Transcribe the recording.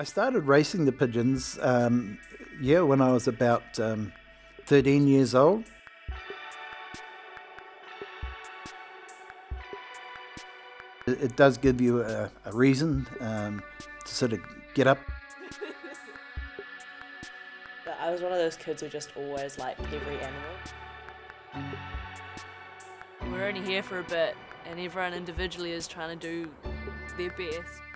I started racing the pigeons, um, yeah, when I was about um, 13 years old. It, it does give you a, a reason um, to sort of get up. But I was one of those kids who just always liked every animal. We're only here for a bit, and everyone individually is trying to do their best.